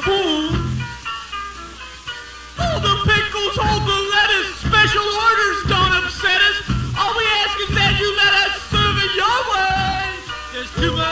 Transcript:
food. All the pickles, all the lettuce, special orders don't upset us. All we ask is that you let us serve it your way. There's too much.